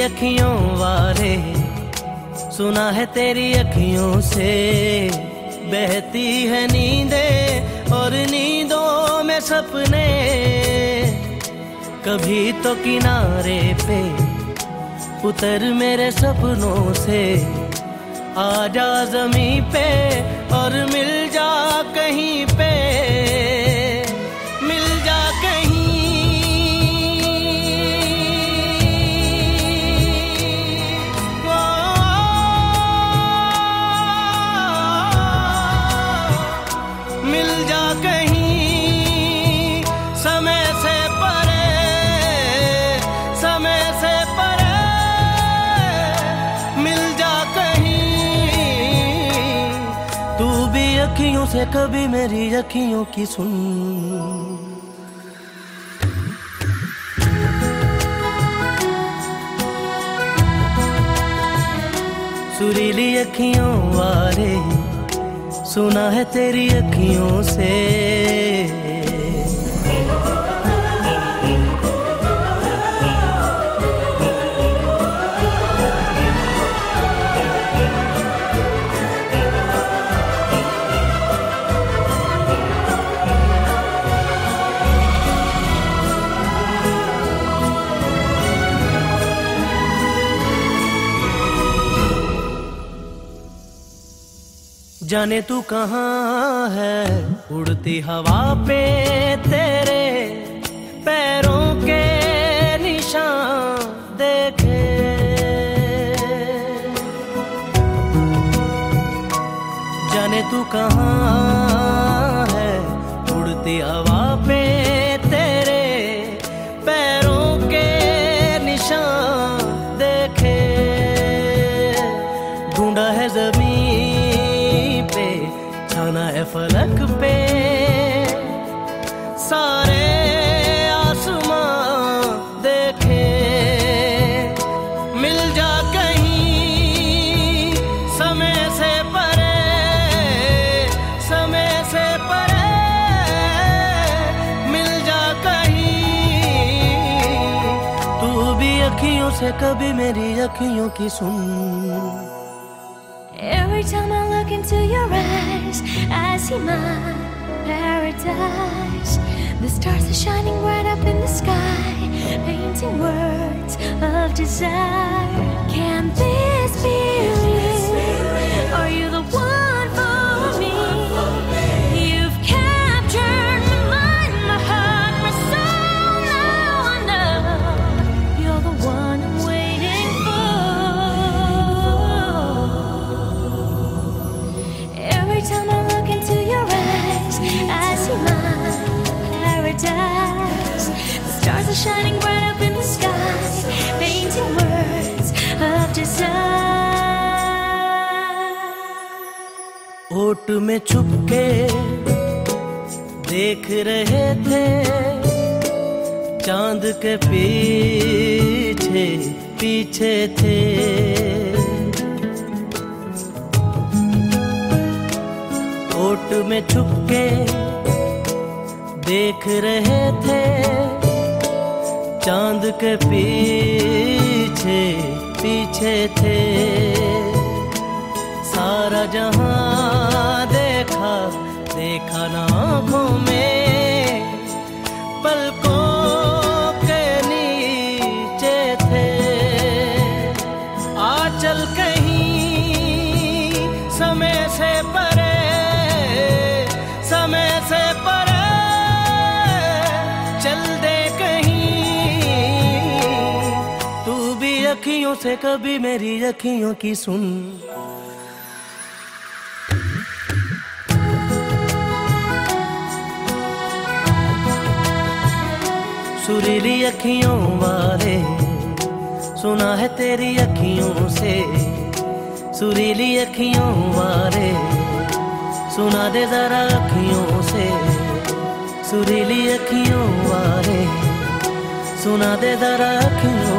अखियों वाले सुना है तेरी अखियों से। बहती है नींदे और नींदों में सपने। कभी तो किनारे पे उतर मेरे सपनों से। आ जा जमी पे और मिल जा कहीं पे। अखियों से कभी मेरी अखियों की सुन। सुरीली अखियों वाले, सुना है तेरी अखियों से। जाने तू कहाँ है? उड़ती हवा पे तेरे पैरों के निशान देखे। जाने तू कहाँ है? उड़ती हवा फलक पे। सारे आसमां देखे। मिल जा कहीं, समय से परे, समय से परे। मिल जा कहीं, तू भी अखियों से कभी मेरी अखियों की सुन। Every time I look into your eyes, I see my paradise. The stars are shining bright up in the sky, painting words of desire. Can this be ओट में छुपके देख रहे थे चाँद के पीछे पीछे थे। ओट में छुपके देख रहे थे चाँद के पीछे पीछे थे। सारा जहाँ देखा देखा ना आँखों में। पलकों के नीचे थे। आ चल कहीं अखियों से कभी मेरी अखियों की सुन। सुरीली अखियों वाले, सुना है तेरी अखियों से। सुरीली अखियों वाले, सुना दे जरा अखियों से। सुरीली अखियों वाले, सुना दे जरा अखियों